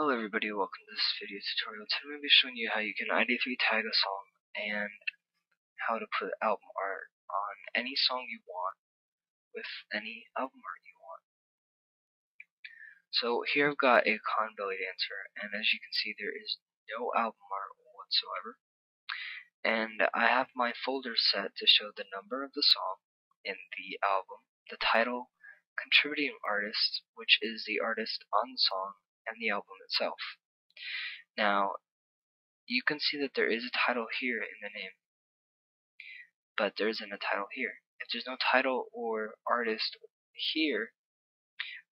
Hello everybody, welcome to this video tutorial. Today I'm going to be showing you how you can ID3 tag a song and how to put album art on any song you want with any album art you want. So here I've got Akon Belly Dancer and as you can see there is no album art whatsoever. And I have my folder set to show the number of the song in the album, the title, contributing artist, which is the artist on the song, and the album itself. Now, you can see that there is a title here in the name, but there isn't a title here. If there's no title or artist here,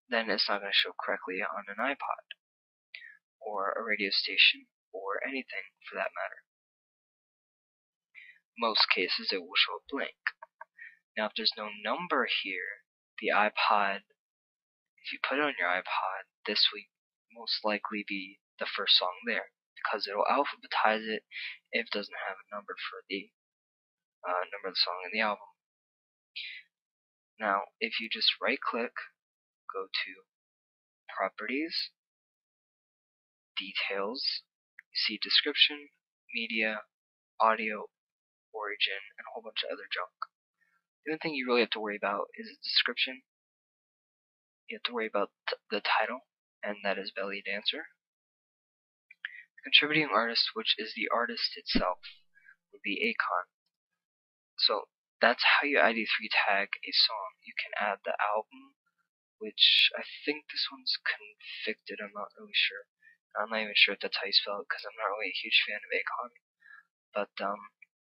then it's not going to show correctly on an iPod, or a radio station, or anything for that matter. Most cases it will show a blank. Now if there's no number here, the iPod, if you put it on your iPod, this will most likely be the first song there because it'll alphabetize it if it doesn't have a number for the uh, number of the song in the album. Now, if you just right click, go to Properties, Details, you see Description, Media, Audio, Origin, and a whole bunch of other junk. The only thing you really have to worry about is the description. You have to worry about the title and that is Belly Dancer. The contributing artist, which is the artist itself, would be Akon. So that's how you ID3 tag a song. You can add the album, which I think this one's Konvicted, I'm not really sure. I'm not even sure if that's how you spell it because I'm not really a huge fan of Akon. But um,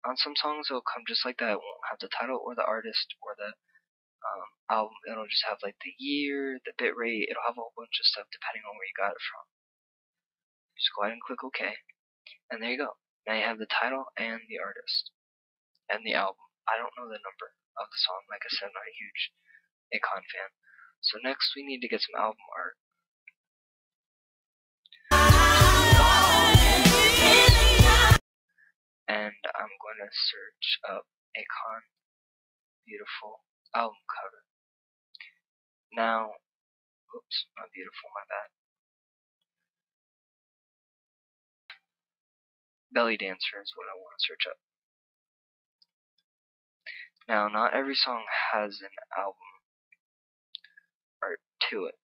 on some songs it'll come just like that. It won't have the title or the artist or the um, album. It'll just have like the year, the bit rate. It'll have a whole bunch of stuff depending on where you got it from. Just go ahead and click OK, and there you go. Now you have the title and the artist and the album. I don't know the number of the song. Like I said, I'm not a huge Akon fan. So next we need to get some album art. And I'm going to search up Akon Beautiful album cover. Now, oops, not beautiful, my bad. Belly Dancer is what I want to search up. Now, not every song has an album art to it.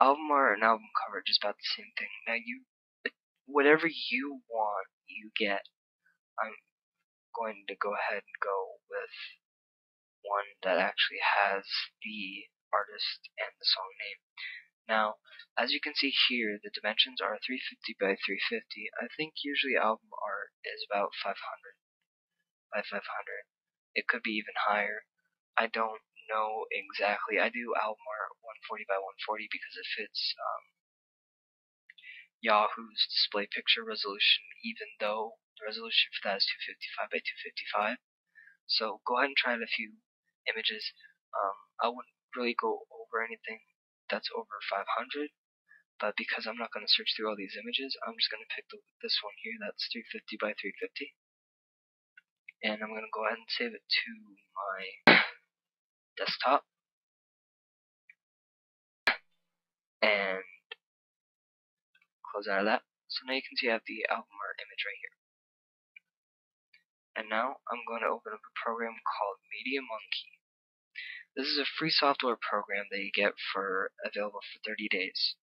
Album art and album cover just about the same thing. Now, you, whatever you want, you get. I'm going to go ahead and go with that actually has the artist and the song name. Now, as you can see here, the dimensions are 350 by 350. I think usually album art is about 500 by 500. It could be even higher. I don't know exactly. I do album art 140 by 140 because it fits um, Yahoo's display picture resolution, even though the resolution for that is 255 by 255. So go ahead and try it a few images. Um, I wouldn't really go over anything that's over 500, but because I'm not going to search through all these images, I'm just going to pick the, this one here that's 350 by 350. And I'm going to go ahead and save it to my desktop. And close out of that. So now you can see I have the album art image right here. And now I'm going to open up a program called MediaMonkey. This is a free software program that you get for available for 30 days.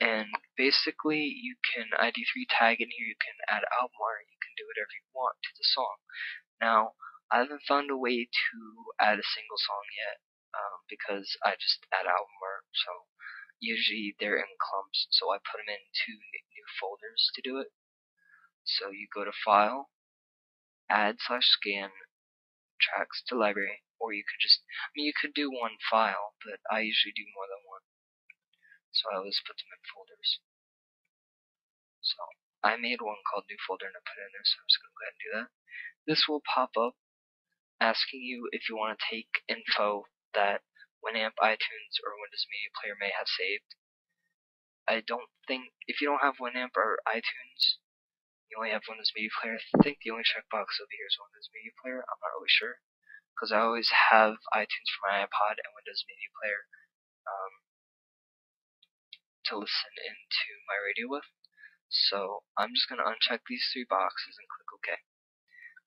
And basically you can ID3 tag in here, you can add album art, you can do whatever you want to the song. Now, I haven't found a way to add a single song yet, um, because I just add album art, so usually they're in clumps, so I put them into new folders to do it. So you go to File, Add slash Scan, Tracks to Library, or you could just, I mean, you could do one file, but I usually do more than one. So I always put them in folders. So I made one called New Folder and I put it in there, so I'm just going to go ahead and do that. This will pop up asking you if you want to take info that Winamp, iTunes, or Windows Media Player may have saved. I don't think, if you don't have Winamp or iTunes, you only have Windows Media Player. I think the only checkbox over here is Windows Media Player. I'm not really sure. Because I always have iTunes for my iPod and Windows Media Player um, to listen into my radio with. So I'm just going to uncheck these three boxes and click OK.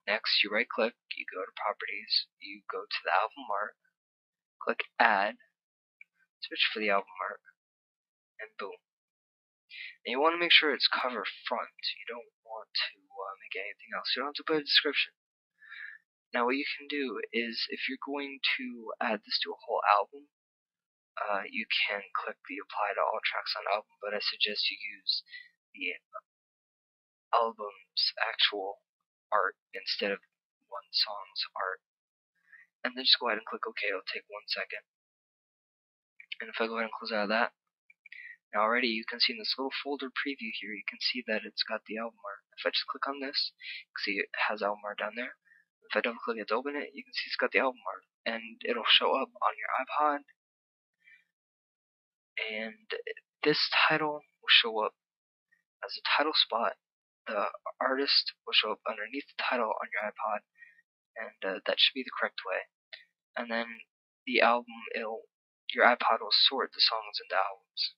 Next, you right click, you go to properties, you go to the album art, click add, switch for the album art, and boom. And you want to make sure it's cover front. You don't want to uh, make anything else. You don't have to put a description. Now what you can do is if you're going to add this to a whole album, uh, you can click the apply to all tracks on album, but I suggest you use the album's actual art instead of one song's art. And then just go ahead and click OK, it'll take one second. And if I go ahead and close out of that, now already you can see in this little folder preview here, you can see that it's got the album art. If I just click on this, you can see it has album art down there. If I double click it to open it, you can see it's got the album art. And it'll show up on your iPod. And this title will show up as a title spot. The artist will show up underneath the title on your iPod. And uh, that should be the correct way. And then the album, it'll your iPod will sort the songs into albums.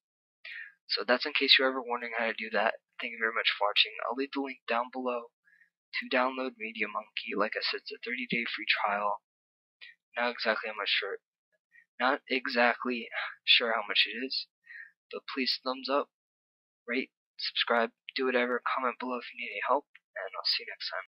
So that's in case you're ever wondering how to do that. Thank you very much for watching. I'll leave the link down below to download MediaMonkey. Like I said, it's a 30 day free trial. Not exactly how much sure, not exactly sure how much it is, but please thumbs up, rate, subscribe, do whatever, comment below if you need any help, and I'll see you next time.